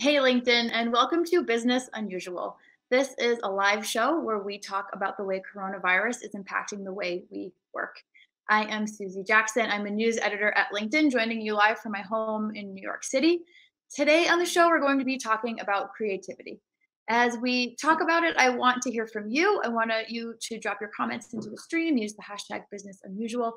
Hey, LinkedIn, and welcome to Business Unusual. This is a live show where we talk about the way coronavirus is impacting the way we work. I am Susie Jackson. I'm a news editor at LinkedIn, joining you live from my home in New York City. Today on the show, we're going to be talking about creativity. As we talk about it, I want to hear from you. I want you to drop your comments into the stream, use the hashtag Business Unusual,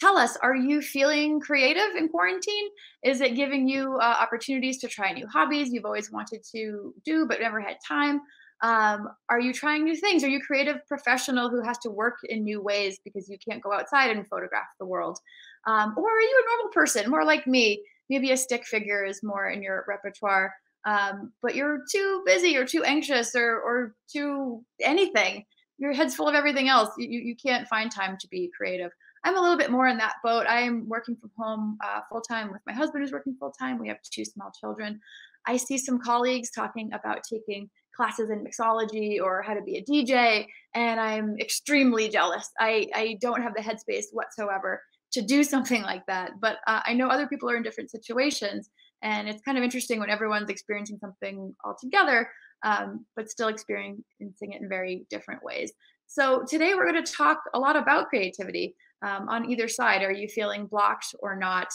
tell us are you feeling creative in quarantine? Is it giving you uh, opportunities to try new hobbies you've always wanted to do but never had time? Um, are you trying new things? Are you a creative professional who has to work in new ways because you can't go outside and photograph the world? Um, or are you a normal person more like me? Maybe a stick figure is more in your repertoire um, but you're too busy or too anxious or, or too anything. Your head's full of everything else. You, you can't find time to be creative I'm a little bit more in that boat. I am working from home uh, full time with my husband, who's working full time. We have two small children. I see some colleagues talking about taking classes in mixology or how to be a DJ, and I'm extremely jealous. I, I don't have the headspace whatsoever to do something like that. But uh, I know other people are in different situations, and it's kind of interesting when everyone's experiencing something altogether, um, but still experiencing it in very different ways. So today we're going to talk a lot about creativity um, on either side. Are you feeling blocked or not?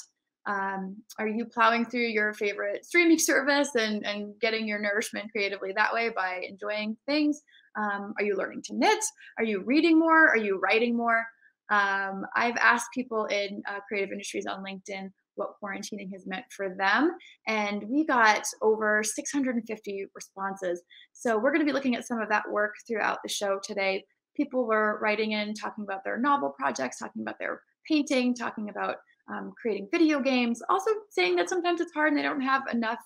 Um, are you plowing through your favorite streaming service and, and getting your nourishment creatively that way by enjoying things? Um, are you learning to knit? Are you reading more? Are you writing more? Um, I've asked people in uh, creative industries on LinkedIn what quarantining has meant for them. And we got over 650 responses. So we're going to be looking at some of that work throughout the show today people were writing in talking about their novel projects, talking about their painting, talking about um, creating video games, also saying that sometimes it's hard and they don't have enough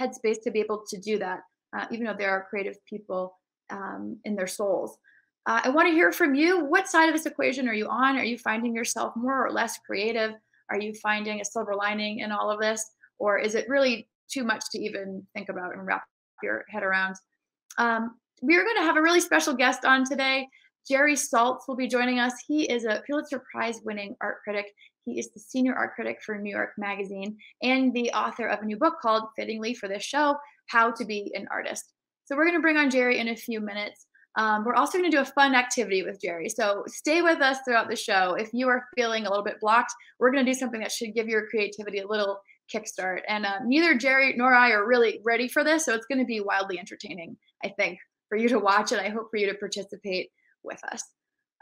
headspace to be able to do that, uh, even though there are creative people um, in their souls. Uh, I want to hear from you. What side of this equation are you on? Are you finding yourself more or less creative? Are you finding a silver lining in all of this? Or is it really too much to even think about and wrap your head around? Um, we're going to have a really special guest on today. Jerry Saltz will be joining us. He is a Pulitzer Prize winning art critic. He is the senior art critic for New York Magazine and the author of a new book called, fittingly for this show, How to Be an Artist. So we're going to bring on Jerry in a few minutes. Um, we're also going to do a fun activity with Jerry. So stay with us throughout the show. If you are feeling a little bit blocked, we're going to do something that should give your creativity a little kickstart. And uh, neither Jerry nor I are really ready for this. So it's going to be wildly entertaining, I think, for you to watch and I hope for you to participate with us.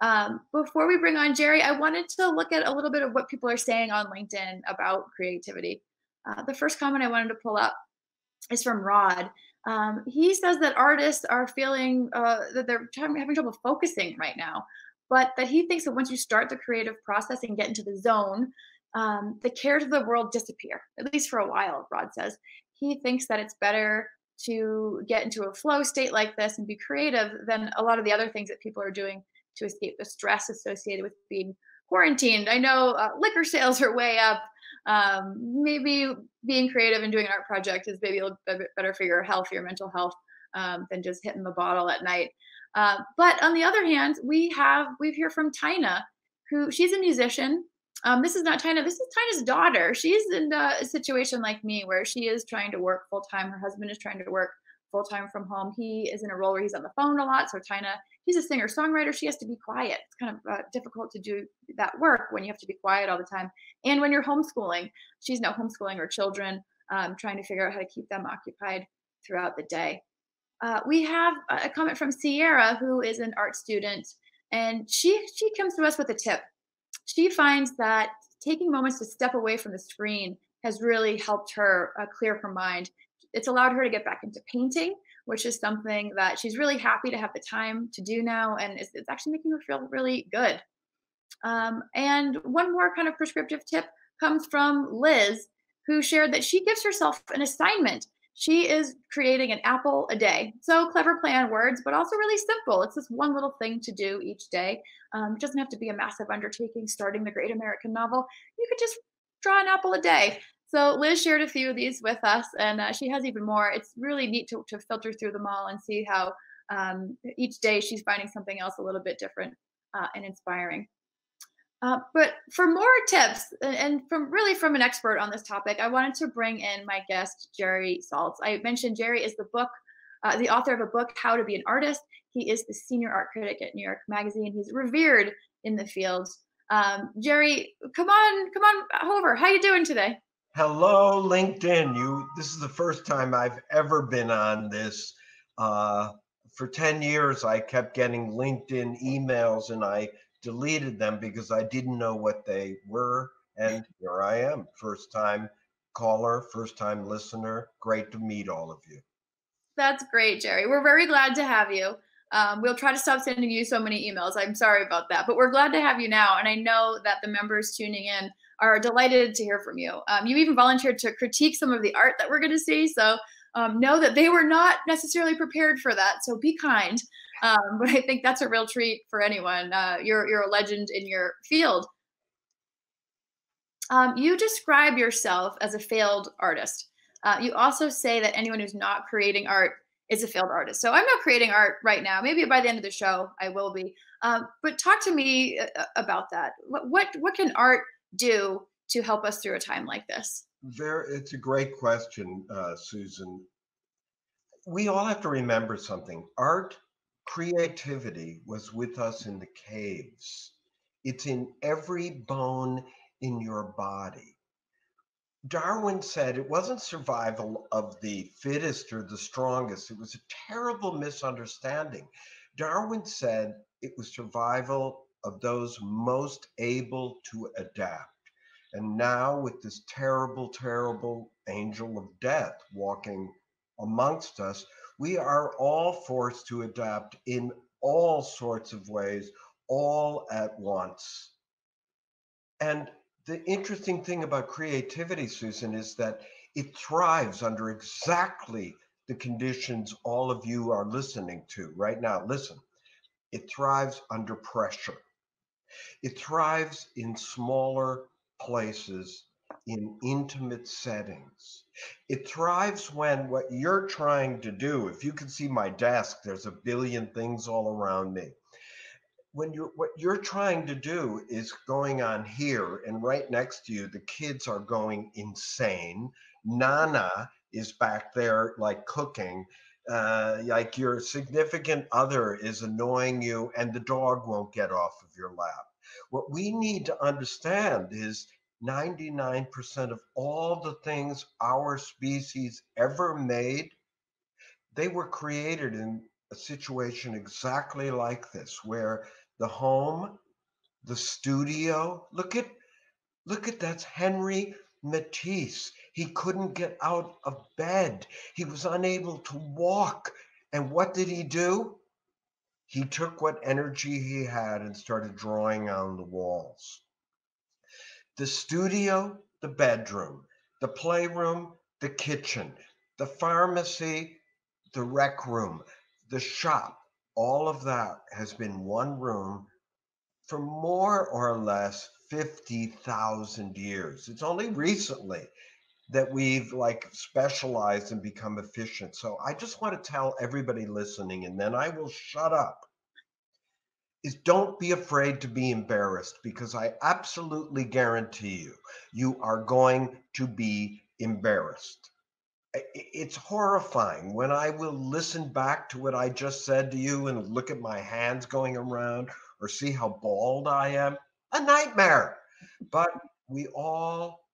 Um, before we bring on Jerry, I wanted to look at a little bit of what people are saying on LinkedIn about creativity. Uh, the first comment I wanted to pull up is from Rod. Um, he says that artists are feeling uh, that they're having trouble focusing right now, but that he thinks that once you start the creative process and get into the zone, um, the cares of the world disappear, at least for a while, Rod says. He thinks that it's better to get into a flow state like this and be creative than a lot of the other things that people are doing to escape the stress associated with being quarantined. I know uh, liquor sales are way up. Um, maybe being creative and doing an art project is maybe a little bit better for your health, your mental health, um, than just hitting the bottle at night. Uh, but on the other hand, we have we've hear from Tyna, who she's a musician um, this is not Tyna. This is Tyna's daughter. She's in a situation like me where she is trying to work full time. Her husband is trying to work full time from home. He is in a role where he's on the phone a lot. So Tyna, he's a singer songwriter. She has to be quiet. It's kind of uh, difficult to do that work when you have to be quiet all the time. And when you're homeschooling, she's now homeschooling her children, um, trying to figure out how to keep them occupied throughout the day. Uh, we have a comment from Sierra, who is an art student, and she she comes to us with a tip she finds that taking moments to step away from the screen has really helped her uh, clear her mind. It's allowed her to get back into painting, which is something that she's really happy to have the time to do now, and it's, it's actually making her feel really good. Um, and one more kind of prescriptive tip comes from Liz, who shared that she gives herself an assignment she is creating an apple a day. So clever play on words, but also really simple. It's just one little thing to do each day. Um, it doesn't have to be a massive undertaking starting the great American novel. You could just draw an apple a day. So Liz shared a few of these with us, and uh, she has even more. It's really neat to, to filter through them all and see how um, each day she's finding something else a little bit different uh, and inspiring. Uh, but for more tips and from really from an expert on this topic, I wanted to bring in my guest, Jerry Saltz. I mentioned Jerry is the book, uh, the author of a book, How to Be an Artist. He is the senior art critic at New York Magazine. He's revered in the field. Um, Jerry, come on, come on over. How are you doing today? Hello, LinkedIn. You. This is the first time I've ever been on this. Uh, for 10 years, I kept getting LinkedIn emails and I deleted them because I didn't know what they were. And here I am, first time caller, first time listener. Great to meet all of you. That's great, Jerry. We're very glad to have you. Um, we'll try to stop sending you so many emails. I'm sorry about that, but we're glad to have you now. And I know that the members tuning in are delighted to hear from you. Um, you even volunteered to critique some of the art that we're going to see. So um, know that they were not necessarily prepared for that. So be kind. Um, but I think that's a real treat for anyone. Uh, you're, you're a legend in your field. Um, you describe yourself as a failed artist. Uh, you also say that anyone who's not creating art is a failed artist. So I'm not creating art right now. Maybe by the end of the show, I will be. Um, but talk to me uh, about that. What, what what can art do to help us through a time like this? Very, it's a great question, uh, Susan. We all have to remember something. Art, creativity was with us in the caves. It's in every bone in your body. Darwin said it wasn't survival of the fittest or the strongest. It was a terrible misunderstanding. Darwin said it was survival of those most able to adapt. And now, with this terrible, terrible angel of death walking amongst us, we are all forced to adapt in all sorts of ways, all at once. And the interesting thing about creativity, Susan, is that it thrives under exactly the conditions all of you are listening to right now. Listen, it thrives under pressure. It thrives in smaller places, in intimate settings. It thrives when what you're trying to do, if you can see my desk, there's a billion things all around me. When you're what you're trying to do is going on here and right next to you the kids are going insane. Nana is back there like cooking. Uh, like your significant other is annoying you and the dog won't get off of your lap. What we need to understand is 99% of all the things our species ever made they were created in a situation exactly like this where the home, the studio. Look at look at that's Henry Matisse. He couldn't get out of bed. He was unable to walk. And what did he do? He took what energy he had and started drawing on the walls. The studio, the bedroom, the playroom, the kitchen, the pharmacy, the rec room, the shop, all of that has been one room for more or less 50,000 years. It's only recently that we've like specialized and become efficient. So I just want to tell everybody listening, and then I will shut up, is don't be afraid to be embarrassed because I absolutely guarantee you, you are going to be embarrassed it's horrifying when I will listen back to what I just said to you and look at my hands going around or see how bald I am. A nightmare. But we all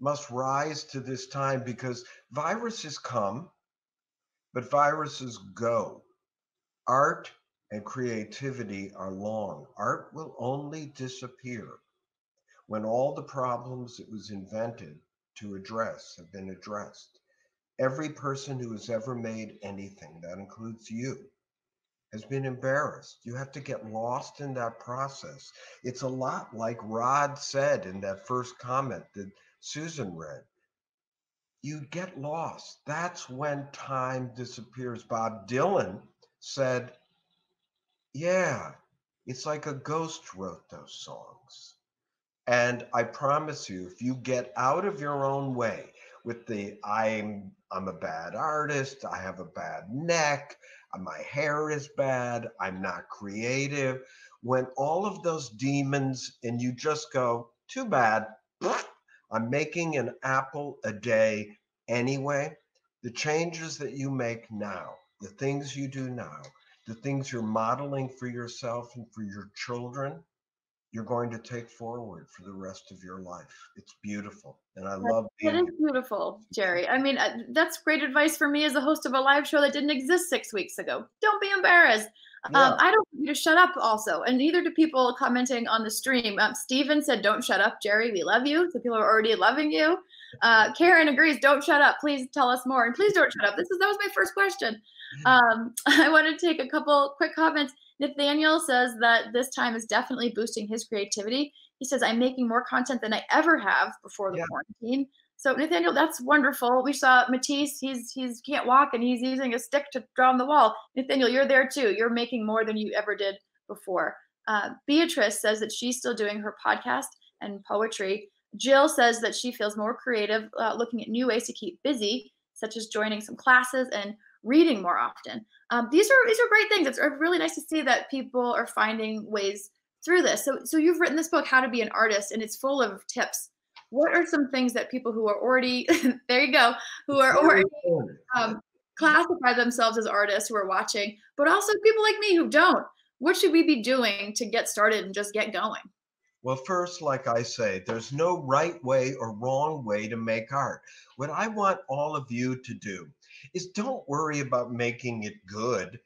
must rise to this time because viruses come, but viruses go. Art and creativity are long. Art will only disappear when all the problems it was invented to address have been addressed. Every person who has ever made anything, that includes you, has been embarrassed. You have to get lost in that process. It's a lot like Rod said in that first comment that Susan read. You get lost. That's when time disappears. Bob Dylan said, Yeah, it's like a ghost wrote those songs. And I promise you, if you get out of your own way, with the I'm I'm a bad artist, I have a bad neck, uh, my hair is bad, I'm not creative. when all of those demons and you just go, too bad, I'm making an apple a day anyway. The changes that you make now, the things you do now, the things you're modeling for yourself and for your children, you're going to take forward for the rest of your life. It's beautiful. And I that, love being That is beautiful, Jerry. I mean, uh, that's great advice for me as a host of a live show that didn't exist six weeks ago. Don't be embarrassed. Yeah. Um, I don't want you to shut up also. And neither do people commenting on the stream. Um, Steven said, don't shut up, Jerry. We love you. So people are already loving you. Uh, Karen agrees, don't shut up. Please tell us more. And please don't shut up. This is, that was my first question. Um, I want to take a couple quick comments. Nathaniel says that this time is definitely boosting his creativity. He says, I'm making more content than I ever have before the yeah. quarantine. So Nathaniel, that's wonderful. We saw Matisse, he's he's can't walk and he's using a stick to draw on the wall. Nathaniel, you're there too. You're making more than you ever did before. Uh, Beatrice says that she's still doing her podcast and poetry. Jill says that she feels more creative, uh, looking at new ways to keep busy, such as joining some classes and reading more often. Um, these are these are great things. It's really nice to see that people are finding ways through this. So so you've written this book, How to Be an Artist, and it's full of tips. What are some things that people who are already there you go, who are already um, classify themselves as artists who are watching, but also people like me who don't. What should we be doing to get started and just get going? Well, first, like I say, there's no right way or wrong way to make art. What I want all of you to do is don't worry about making it good.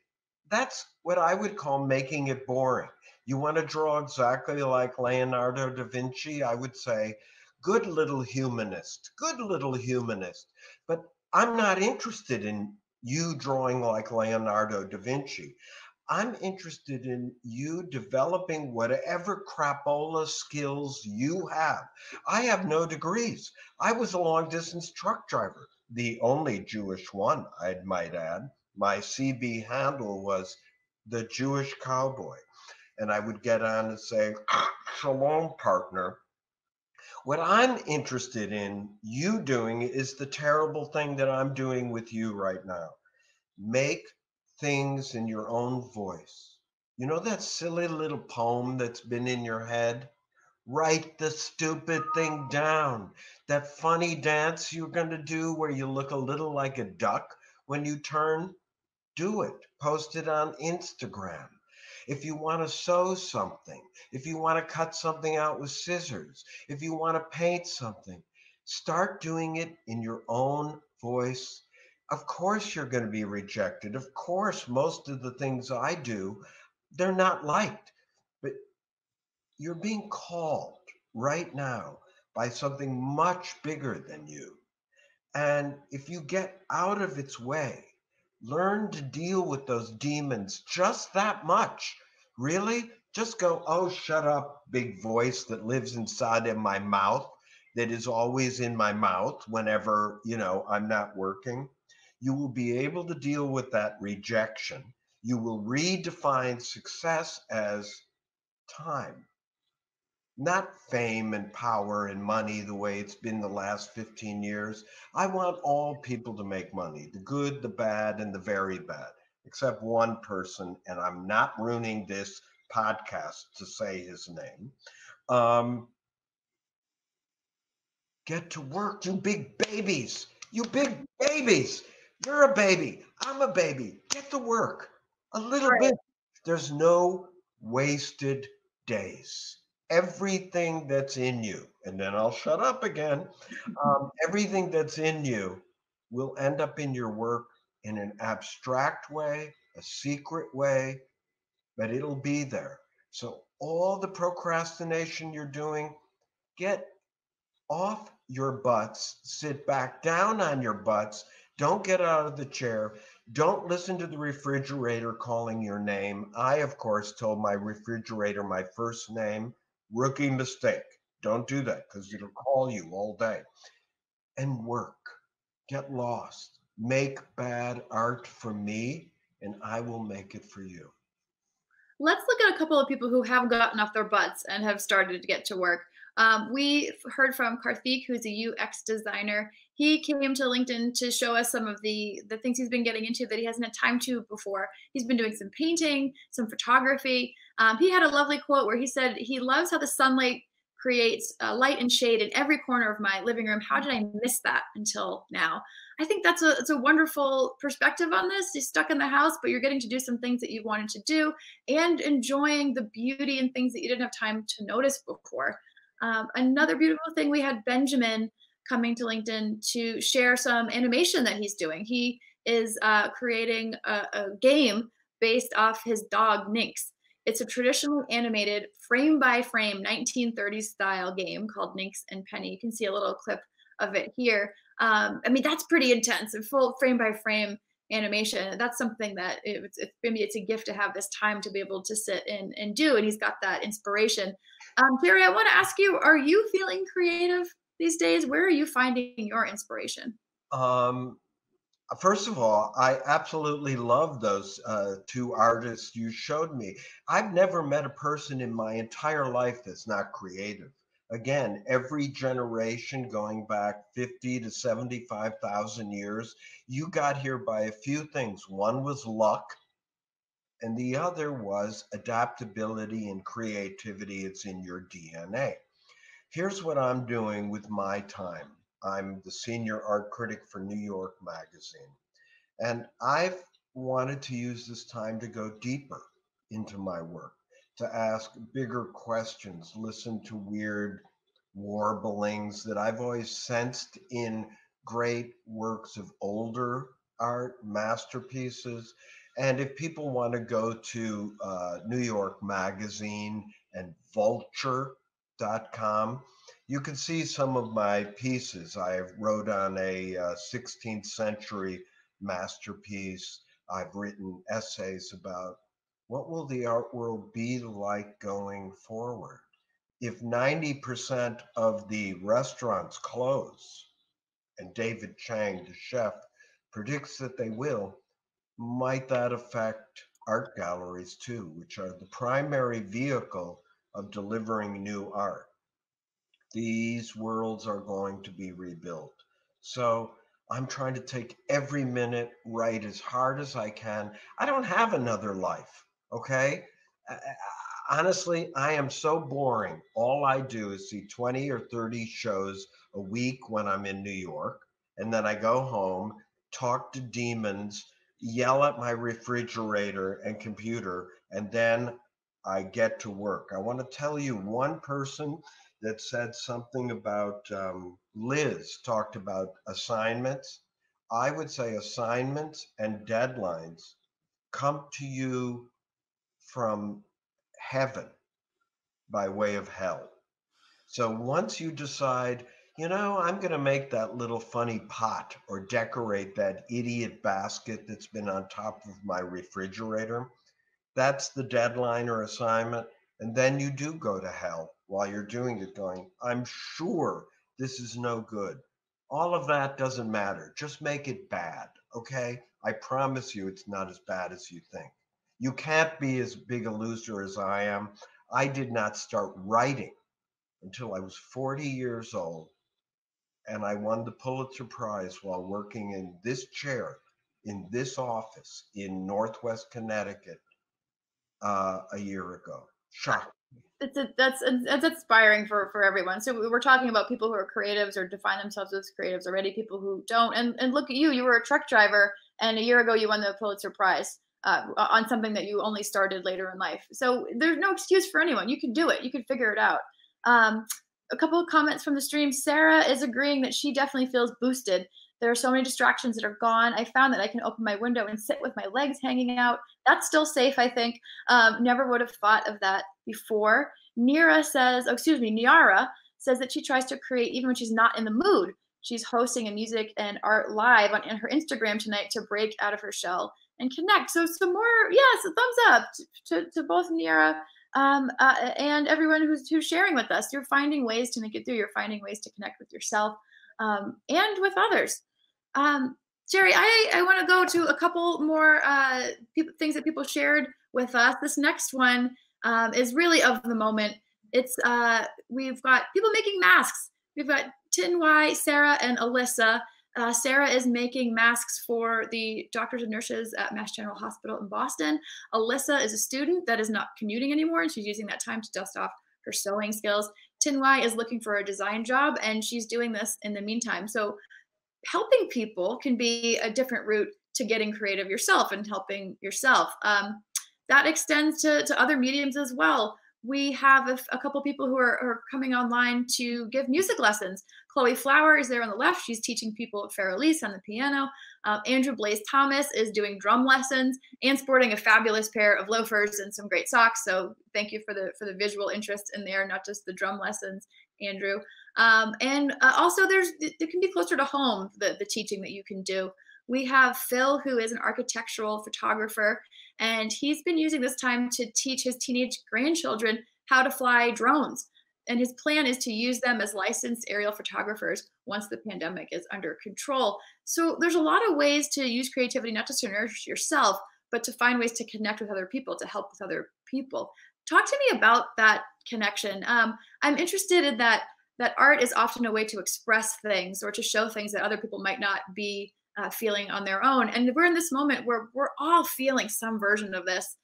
That's what I would call making it boring. You want to draw exactly like Leonardo da Vinci? I would say, good little humanist, good little humanist. But I'm not interested in you drawing like Leonardo da Vinci. I'm interested in you developing whatever crapola skills you have. I have no degrees. I was a long distance truck driver the only Jewish one, I might add. My CB handle was the Jewish cowboy. And I would get on and say, Shalom, partner. What I'm interested in you doing is the terrible thing that I'm doing with you right now. Make things in your own voice. You know that silly little poem that's been in your head? Write the stupid thing down. That funny dance you're going to do where you look a little like a duck when you turn, do it. Post it on Instagram. If you want to sew something, if you want to cut something out with scissors, if you want to paint something, start doing it in your own voice. Of course, you're going to be rejected. Of course, most of the things I do, they're not liked. You're being called right now by something much bigger than you. And if you get out of its way, learn to deal with those demons just that much. Really? Just go, oh, shut up, big voice that lives inside of my mouth, that is always in my mouth whenever, you know, I'm not working. You will be able to deal with that rejection. You will redefine success as time not fame and power and money the way it's been the last 15 years. I want all people to make money the good, the bad, and the very bad, except one person. And I'm not ruining this podcast to say his name. Um, get to work, you big babies. You big babies. You're a baby. I'm a baby. Get to work a little right. bit. There's no wasted days everything that's in you, and then I'll shut up again. Um, everything that's in you will end up in your work in an abstract way, a secret way, but it'll be there. So, all the procrastination you're doing, get off your butts, sit back down on your butts, don't get out of the chair. Don't listen to the refrigerator calling your name. I, of course, told my refrigerator my first name Rookie mistake. Don't do that because it'll call you all day. And work. Get lost. Make bad art for me, and I will make it for you. Let's look at a couple of people who have gotten off their butts and have started to get to work. Um, we heard from Kartheek, who's a UX designer. He came to LinkedIn to show us some of the the things he's been getting into that he hasn't had time to before. He's been doing some painting, some photography. Um, he had a lovely quote where he said he loves how the sunlight creates uh, light and shade in every corner of my living room. How did I miss that until now? I think that's a it's a wonderful perspective on this. You're stuck in the house, but you're getting to do some things that you wanted to do and enjoying the beauty and things that you didn't have time to notice before. Um, another beautiful thing we had Benjamin coming to LinkedIn to share some animation that he's doing. He is uh, creating a, a game based off his dog Nynx. It's a traditionally animated frame by frame 1930s style game called Nynx and Penny. You can see a little clip of it here. Um, I mean, that's pretty intense and full frame by frame animation. That's something that it's, it's maybe it's a gift to have this time to be able to sit and, and do. And he's got that inspiration. Um, Jerry, I want to ask you, are you feeling creative these days? Where are you finding your inspiration? Um, first of all, I absolutely love those uh, two artists you showed me. I've never met a person in my entire life that's not creative. Again, every generation going back 50 to 75,000 years, you got here by a few things. One was luck, and the other was adaptability and creativity. It's in your DNA. Here's what I'm doing with my time. I'm the senior art critic for New York Magazine. And I've wanted to use this time to go deeper into my work, to ask bigger questions, listen to weird warblings that I've always sensed in great works of older art, masterpieces. And if people want to go to uh, New York Magazine and vulture.com, you can see some of my pieces. I wrote on a uh, 16th century masterpiece. I've written essays about what will the art world be like going forward if 90% of the restaurants close and David Chang, the chef, predicts that they will, might that affect art galleries too, which are the primary vehicle of delivering new art? These worlds are going to be rebuilt. So I'm trying to take every minute right as hard as I can. I don't have another life, okay? honestly, I am so boring. All I do is see 20 or 30 shows a week when I'm in New York. And then I go home, talk to demons, yell at my refrigerator and computer, and then I get to work. I want to tell you one person that said something about um, Liz talked about assignments. I would say assignments and deadlines come to you from heaven by way of hell. So once you decide, you know, I'm going to make that little funny pot or decorate that idiot basket that's been on top of my refrigerator, that's the deadline or assignment. And then you do go to hell while you're doing it, going, I'm sure this is no good. All of that doesn't matter. Just make it bad. Okay. I promise you it's not as bad as you think. You can't be as big a loser as I am. I did not start writing until I was 40 years old. And I won the Pulitzer Prize while working in this chair, in this office in Northwest Connecticut uh, a year ago. Shocked. It's a, that's that's inspiring for for everyone. So we're talking about people who are creatives or define themselves as creatives already, people who don't. And and look at you, you were a truck driver, and a year ago you won the Pulitzer Prize uh, on something that you only started later in life. So there's no excuse for anyone. You can do it. You can figure it out. Um, a couple of comments from the stream. Sarah is agreeing that she definitely feels boosted. There are so many distractions that are gone. I found that I can open my window and sit with my legs hanging out. That's still safe, I think. Um, never would have thought of that before. Nira says, oh, excuse me, Niara says that she tries to create even when she's not in the mood. She's hosting a music and art live on, her Instagram tonight to break out of her shell and connect. So some more, yes, a thumbs up to, to, to both Niera um, uh, and everyone who's, who's sharing with us. You're finding ways to make it through. You're finding ways to connect with yourself um, and with others. Um, Jerry, I, I want to go to a couple more uh, people, things that people shared with us. This next one um, is really of the moment. It's uh, we've got people making masks. We've got Tin Wai, Sarah, and Alyssa. Uh, Sarah is making masks for the doctors and nurses at Mass General Hospital in Boston. Alyssa is a student that is not commuting anymore, and she's using that time to dust off her sewing skills. Tin Wai is looking for a design job, and she's doing this in the meantime. So, helping people can be a different route to getting creative yourself and helping yourself. Um, that extends to, to other mediums as well we have a, a couple people who are, are, coming online to give music lessons. Chloe Flower is there on the left. She's teaching people at Für Elise on the piano. Uh, Andrew Blaze Thomas is doing drum lessons and sporting a fabulous pair of loafers and some great socks. So thank you for the for the visual interest in there, not just the drum lessons, Andrew. Um, and uh, also, there's it can be closer to home the the teaching that you can do. We have Phil, who is an architectural photographer, and he's been using this time to teach his teenage grandchildren how to fly drones. And his plan is to use them as licensed aerial photographers once the pandemic is under control. So there's a lot of ways to use creativity, not just to nourish yourself, but to find ways to connect with other people, to help with other people. Talk to me about that connection. Um, I'm interested in that that art is often a way to express things or to show things that other people might not be uh, feeling on their own. And we're in this moment where we're all feeling some version of this,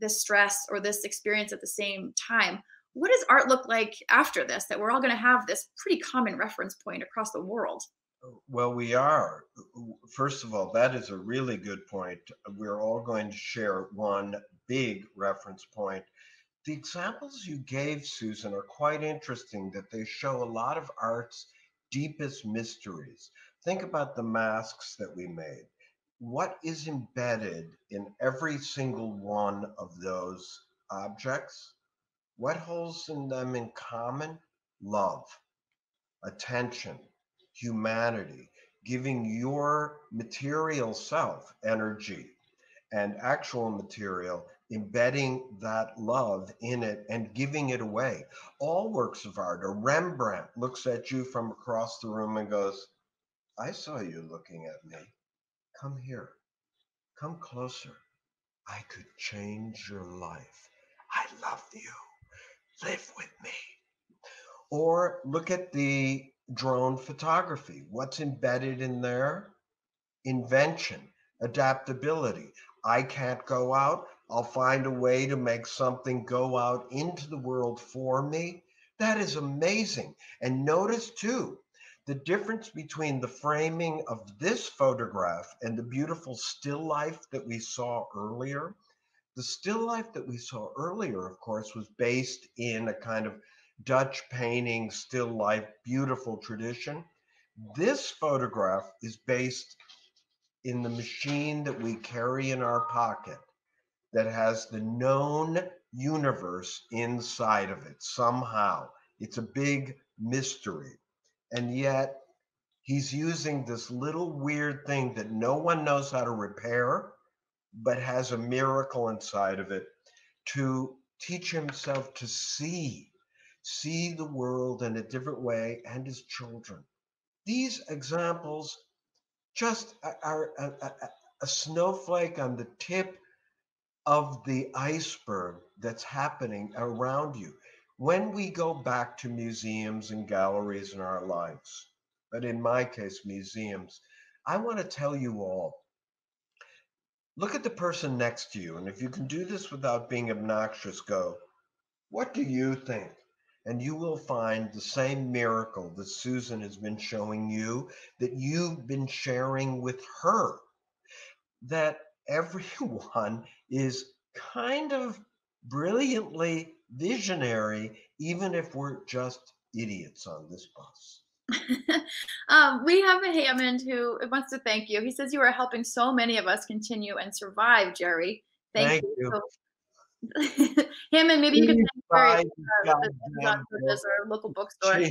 this stress or this experience at the same time. What does art look like after this? That we're all going to have this pretty common reference point across the world. Well, we are. First of all, that is a really good point. We're all going to share one big reference point. The examples you gave, Susan, are quite interesting that they show a lot of art's deepest mysteries think about the masks that we made. What is embedded in every single one of those objects? What holds in them in common? Love, attention, humanity, giving your material self energy and actual material, embedding that love in it and giving it away. All works of art. A Rembrandt looks at you from across the room and goes, I saw you looking at me. Come here. Come closer. I could change your life. I love you. Live with me. Or look at the drone photography. What's embedded in there? Invention, adaptability. I can't go out. I'll find a way to make something go out into the world for me. That is amazing. And notice too, the difference between the framing of this photograph and the beautiful still life that we saw earlier, the still life that we saw earlier, of course, was based in a kind of Dutch painting, still life, beautiful tradition. This photograph is based in the machine that we carry in our pocket that has the known universe inside of it somehow. It's a big mystery. And yet he's using this little weird thing that no one knows how to repair, but has a miracle inside of it to teach himself to see, see the world in a different way and his children. These examples just are a, a, a snowflake on the tip of the iceberg that's happening around you when we go back to museums and galleries in our lives, but in my case, museums, I want to tell you all look at the person next to you. And if you can do this without being obnoxious, go, what do you think? And you will find the same miracle that Susan has been showing you, that you've been sharing with her, that everyone is kind of brilliantly visionary, even if we're just idiots on this bus. um, we have a Hammond who wants to thank you. He says you are helping so many of us continue and survive, Jerry. Thank, thank you. you. Hammond, maybe you can thank Jerry uh, our local bookstore.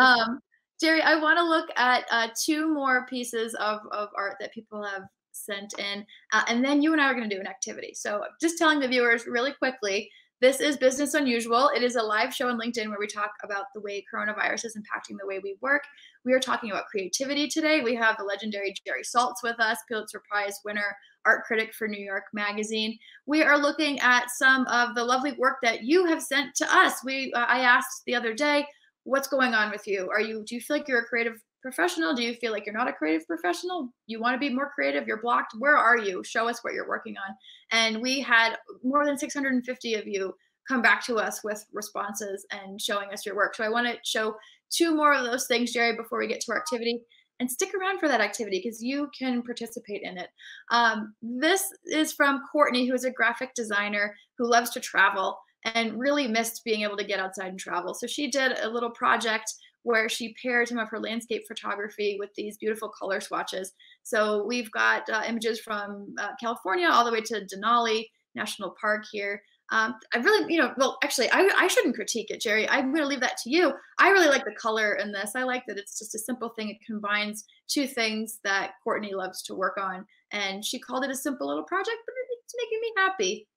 Um, Jerry, I want to look at uh, two more pieces of, of art that people have sent in, uh, and then you and I are going to do an activity. So, just telling the viewers really quickly This is Business Unusual. It is a live show on LinkedIn where we talk about the way coronavirus is impacting the way we work. We are talking about creativity today. We have the legendary Jerry Saltz with us, Pulitzer Prize winner, art critic for New York Magazine. We are looking at some of the lovely work that you have sent to us. We uh, I asked the other day, what's going on with you? Are you do you feel like you're a creative professional? Do you feel like you're not a creative professional? You want to be more creative? You're blocked. Where are you? Show us what you're working on. And we had more than 650 of you come back to us with responses and showing us your work. So I want to show two more of those things, Jerry, before we get to our activity. And stick around for that activity because you can participate in it. Um, this is from Courtney, who is a graphic designer who loves to travel and really missed being able to get outside and travel. So she did a little project where she paired some of her landscape photography with these beautiful color swatches. So we've got uh, images from uh, California all the way to Denali National Park here. Um, I really, you know, well, actually, I, I shouldn't critique it, Jerry. I'm going to leave that to you. I really like the color in this. I like that it's just a simple thing. It combines two things that Courtney loves to work on. And she called it a simple little project, but it's making me happy.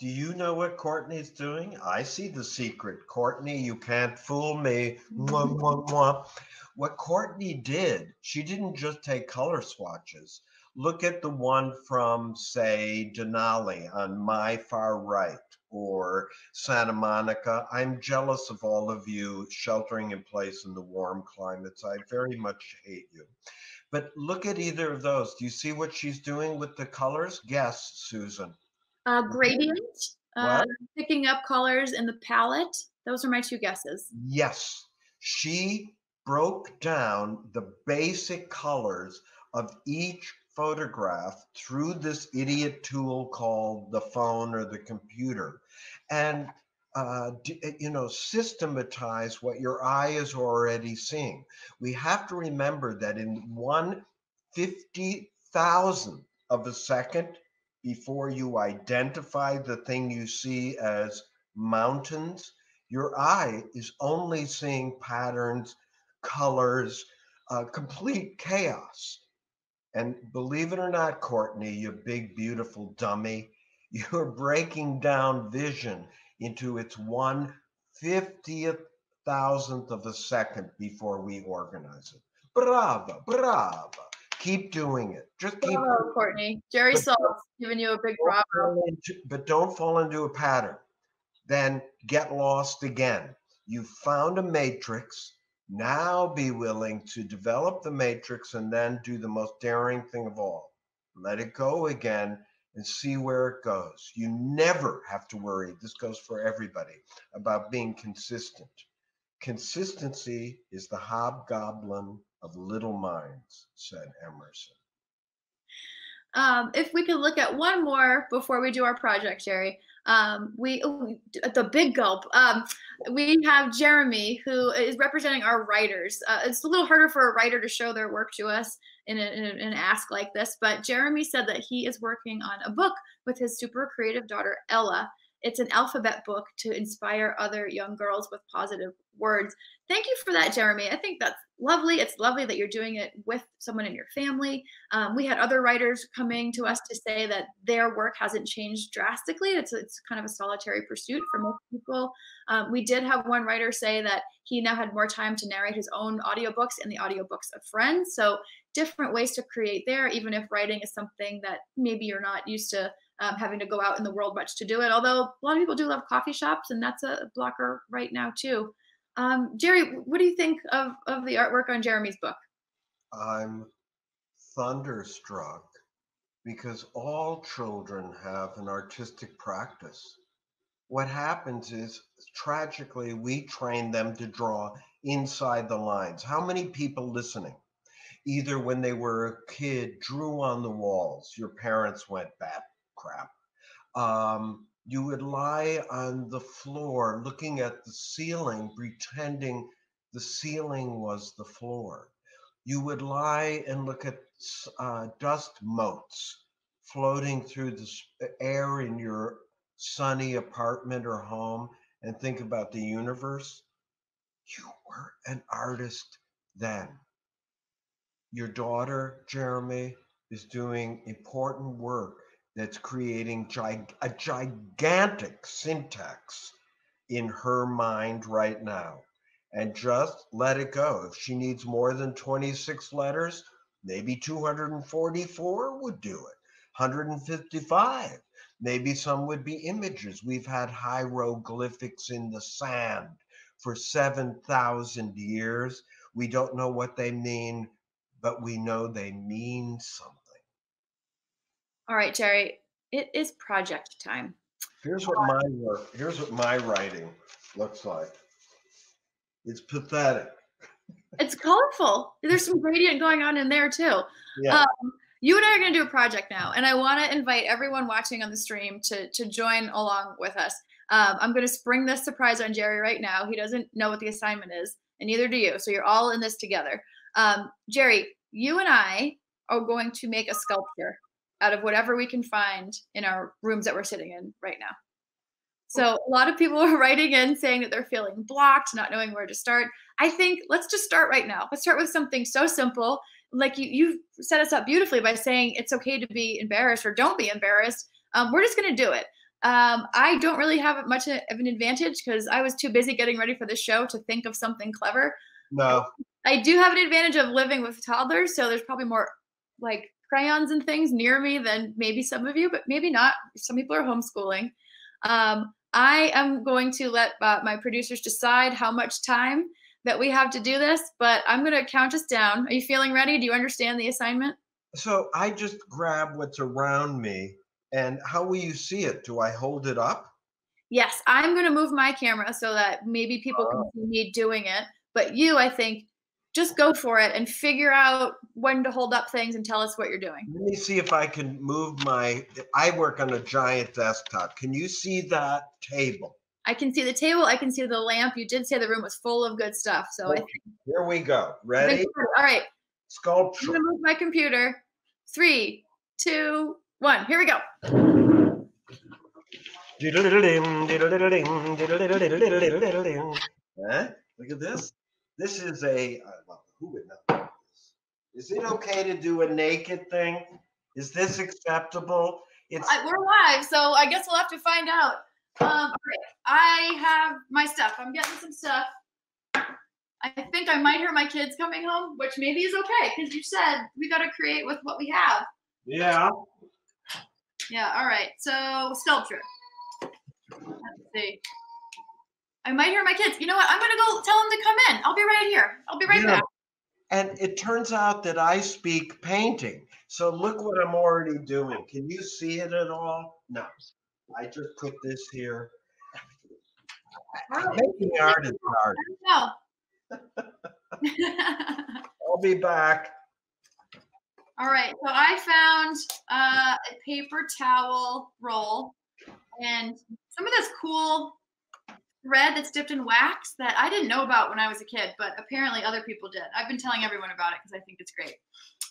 Do you know what Courtney's doing? I see the secret. Courtney, you can't fool me. Mwah, mwah, mwah. What Courtney did, she didn't just take color swatches. Look at the one from, say, Denali on my far right or Santa Monica. I'm jealous of all of you sheltering in place in the warm climates. I very much hate you. But look at either of those. Do you see what she's doing with the colors? Guess, Susan. Uh, gradient, uh, picking up colors in the palette. Those are my two guesses. Yes. She broke down the basic colors of each photograph through this idiot tool called the phone or the computer and uh, you know systematize what your eye is already seeing we have to remember that in one fifty thousandth of a second before you identify the thing you see as mountains, your eye is only seeing patterns, colors, uh, complete chaos. And believe it or not, Courtney, you big, beautiful dummy, you're breaking down vision into its one fiftieth thousandth of a second before we organize it. Bravo, bravo. Keep doing it. Just keep. Oh, bravo, Courtney. Jerry Saltz giving you a big bravo. But don't fall into a pattern. Then get lost again. You found a matrix. Now be willing to develop the matrix and then do the most daring thing of all. Let it go again and see where it goes. You never have to worry. This goes for everybody about being consistent. Consistency is the hobgoblin of little minds, said Emerson. Um, if we could look at one more before we do our project, Jerry. Um, we the big gulp. Um, we have Jeremy who is representing our writers. Uh, it's a little harder for a writer to show their work to us in, a, in, a, in an ask like this, but Jeremy said that he is working on a book with his super creative daughter Ella. It's an alphabet book to inspire other young girls with positive words. Thank you for that, Jeremy. I think that's lovely. It's lovely that you're doing it with someone in your family. Um, we had other writers coming to us to say that their work hasn't changed drastically. It's, it's kind of a solitary pursuit for most people. Um, we did have one writer say that he now had more time to narrate his own audiobooks and the audiobooks of friends. So different ways to create there, even if writing is something that maybe you're not used to um, having to go out in the world much to do it. Although a lot of people do love coffee shops, and that's a blocker right now too. Um, Jerry, what do you think of, of the artwork on Jeremy's book? I'm thunderstruck because all children have an artistic practice. What happens is, tragically, we train them to draw inside the lines. How many people listening, either when they were a kid, drew on the walls, your parents went, bat crap. Um, you would lie on the floor looking at the ceiling, pretending the ceiling was the floor. You would lie and look at uh, dust motes floating through the air in your sunny apartment or home and think about the universe. You were an artist then. Your daughter, Jeremy, is doing important work that's creating gig- a gigantic syntax in her mind right now. And just let it go. If she needs more than 26 letters, maybe 244 would do it, 155. Maybe some would be images. We've had hieroglyphics in the sand for 7,000 years. We don't know what they mean, but we know they mean something. All right, Jerry, it is project time. Here's what my work, here's what my writing looks like. It's pathetic. It's colorful. There's some gradient going on in there too. Yeah. Um, you and I are going to do a project now, and I want to invite everyone watching on the stream to to join along with us. Um, I'm going to spring this surprise on Jerry right now. He doesn't know what the assignment is, and neither do you. So you're all in this together. Um, Jerry, you and I are going to make a sculpture out of whatever we can find in our rooms that we're sitting in right now. So a lot of people are writing in saying that they're feeling blocked, not knowing where to start. I think let's just start right now. Let's start with something so simple. Like you, you set us up beautifully by saying it's okay to be embarrassed or don't be embarrassed. Um, we're just going to do it. Um, I don't really have much of an advantage because I was too busy getting ready for the show to think of something clever. No. I do have an advantage of living with toddlers, so there's probably more like crayons and things near me than maybe some of you, but maybe not. Some people are homeschooling. Um, I am going to let uh, my producers decide how much time that we have to do this, but I'm going to count us down. Are you feeling ready? Do you understand the assignment? So I just grab what's around me, and how will you see it? Do I hold it up? Yes, I'm going to move my camera so that maybe people can see me doing it. But you, I think, just go for it and figure out when to hold up things and tell us what you're doing. Let me see if I can move my. I work on a giant desktop. Can you see that table? I can see the table. I can see the lamp. You did say the room was full of good stuff. So I oh, Okay, Here we go. Ready? All right. I'm going to move my computer. Three, two, one. Here we go. Huh? Look at this. This is a. uh, well, Who would know this? Is it okay to do a naked thing? Is this acceptable? It's I, we're live, so I guess we'll have to find out. Um. I have my stuff. I'm getting some stuff. I think I might hear my kids coming home, which maybe is okay because you said we got to create with what we have. yeah. Yeah. All right. So sculpture. Let's see. I might hear my kids. You know what? I'm gonna go tell them to come in. I'll be right here. I'll be right Yeah. back. And it turns out that I speak painting. So look what I'm already doing. Can you see it at all? No. I just put this here. Making art is hard. No. I'll be back. All right, so I found uh, a paper towel roll and some of this cool thread that's dipped in wax that I didn't know about when I was a kid, but apparently other people did. I've been telling everyone about it because I think it's great.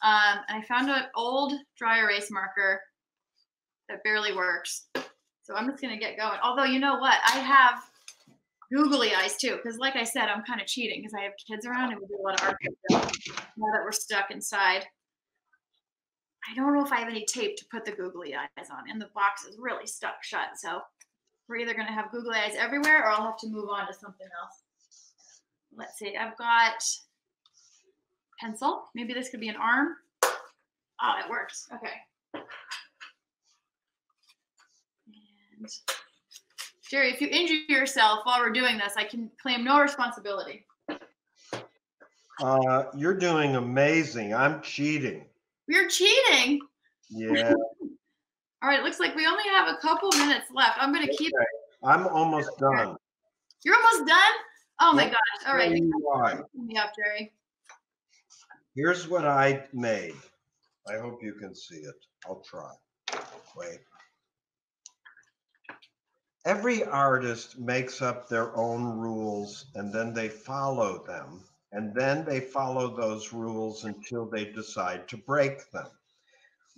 Um, and I found an old dry erase marker that barely works. So I'm just going to get going. Although, you know what? I have googly eyes too, because like I said, I'm kind of cheating because I have kids around and we do a lot of art now that we're stuck inside. I don't know if I have any tape to put the googly eyes on, and the box is really stuck shut. So we're either going to have googly eyes everywhere, or I'll have to move on to something else. Let's see. I've got pencil. Maybe this could be an arm. Oh, it works. Okay. And Jerry, if you injure yourself while we're doing this, I can claim no responsibility. Uh, you're doing amazing. I'm cheating. We're cheating. Yeah. All right, looks like we only have a couple minutes left. I'm going to keep. I'm almost done. You're almost done? Oh my Yep. gosh. All right. Why. Me up, Jerry. Here's what I made. I hope you can see it. I'll try. Wait. Every artist makes up their own rules and then they follow them. And then they follow those rules until they decide to break them.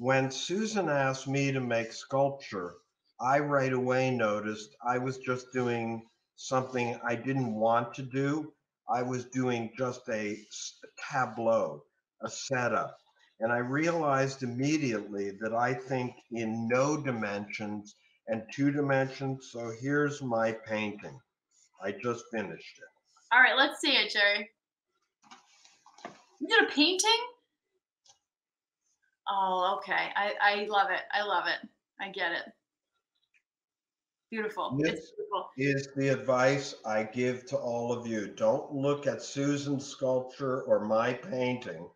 When Susan asked me to make sculpture, I right away noticed I was just doing something I didn't want to do. I was doing just a tableau, a setup. And I realized immediately that I think in no dimensions and two dimensions. So here's my painting. I just finished it. All right, let's see it, Jerry. You did a painting? Oh, okay. I, I love it. I love it. I get it. Beautiful. This beautiful. is the advice I give to all of you. Don't look at Susan's sculpture or my painting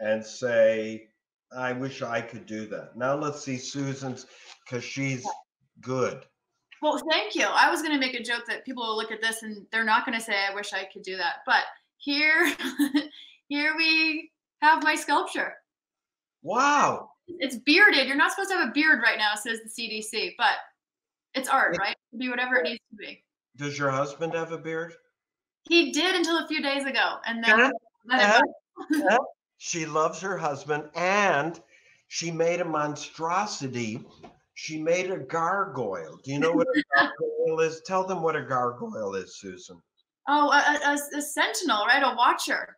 and say, I wish I could do that. Now let's see Susan's because she's good. Well, thank you. I was going to make a joke that people will look at this and they're not going to say, I wish I could do that. But here, here we have my sculpture. Wow. It's bearded. You're not supposed to have a beard right now, says the CDC, but it's art, right? Be whatever it needs to be. Does your husband have a beard? He did until a few days ago. And then, she loves her husband and she made a monstrosity. She made a gargoyle. Do you know what a gargoyle is? Tell them what a gargoyle is, Susan. Oh, a, a, a sentinel, right? A watcher.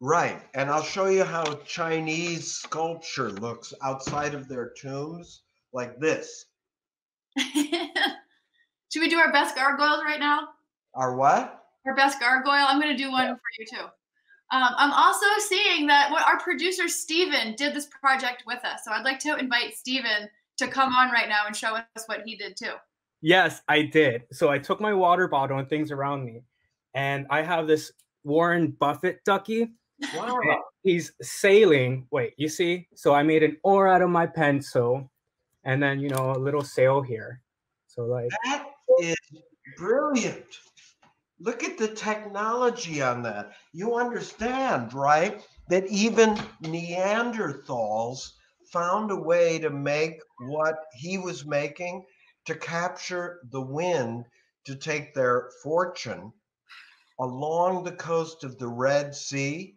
Right. And I'll show you how Chinese sculpture looks outside of their tombs, like this. Should we do our best gargoyles right now? Our what? Our best gargoyle. I'm going to do one yeah. for you too. Um, I'm also seeing that what our producer Steven did this project with us. So I'd like to invite Steven to come on right now and show us what he did too. Yes, I did. So I took my water bottle and things around me, and I have this Warren Buffett ducky. Wow. He's sailing. Wait, you see? So I made an oar out of my pencil, and then you know a little sail here. So like that is brilliant. Look at the technology on that. You understand, right? That even Neanderthals found a way to make what he was making to capture the wind to take their fortune along the coast of the Red Sea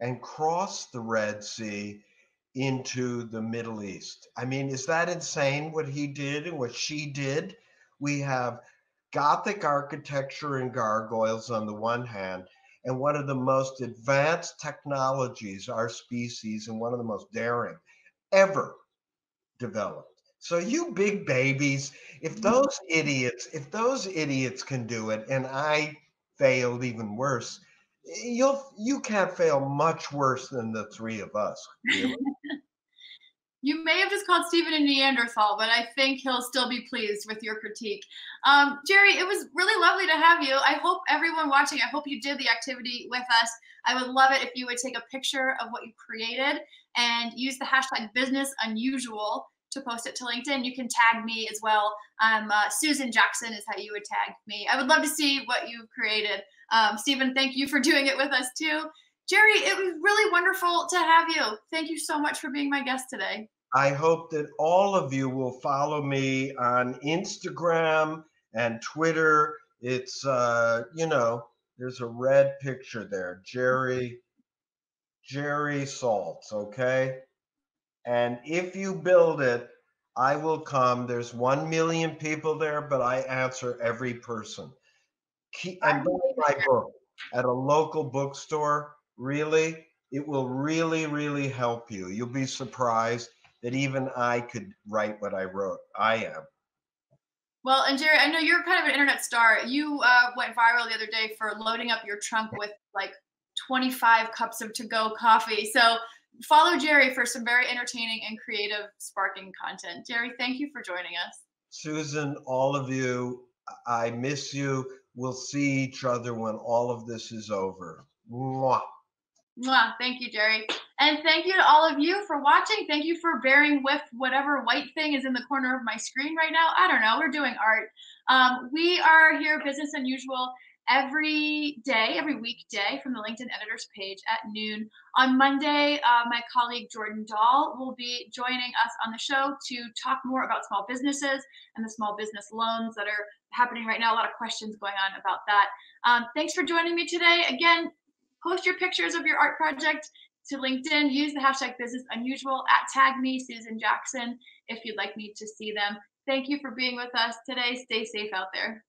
and cross the Red Sea into the Middle East. I mean, is that insane what he did and what she did? We have Gothic architecture and gargoyles on the one hand, and one of the most advanced technologies our species and one of the most daring ever developed. So you big babies, if mm-hmm. those idiots, if those idiots can do it, and I failed even worse, you'll you can't fail much worse than the three of us. You may have just called Stephen a Neanderthal, but I think he'll still be pleased with your critique. Um, Jerry, it was really lovely to have you. I hope everyone watching, I hope you did the activity with us. I would love it if you would take a picture of what you created and use the hashtag business unusual to post it to LinkedIn. You can tag me as well. Um, uh, Susan Jackson is how you would tag me. I would love to see what you've created. Um, Stephen, thank you for doing it with us too. Jerry, it was really wonderful to have you. Thank you so much for being my guest today. I hope that all of you will follow me on Instagram and Twitter. It's, uh, you know, there's a red picture there, Jerry, Jerry Saltz, okay? And if you build it, I will come. There's 1 million people there, but I answer every person. Keep, and buy my book at a local bookstore. Really, it will really, really help you. You'll be surprised that even I could write what I wrote. I am. Well, and Jerry, I know you're kind of an internet star. You uh, went viral the other day for loading up your trunk with like 25 cups of to-go coffee. So follow Jerry for some very entertaining and creative, sparking content. Jerry, thank you for joining us. Susan, all of you, I miss you. We'll see each other when all of this is over. Mwah. Mwah. Thank you, Jerry. And thank you to all of you for watching. Thank you for bearing with whatever white thing is in the corner of my screen right now. I don't know. We're doing art. Um, we are here, Business Unusual, every day, every weekday from the LinkedIn editors page at noon. On Monday, uh, my colleague Jordan Dahl will be joining us on the show to talk more about small businesses and the small business loans that are happening right now. A lot of questions going on about that. Um, thanks for joining me today. Again, post your pictures of your art project to LinkedIn. Use the hashtag business unusual at tag me, Susan Jackson, if you'd like me to see them. Thank you for being with us today. Stay safe out there.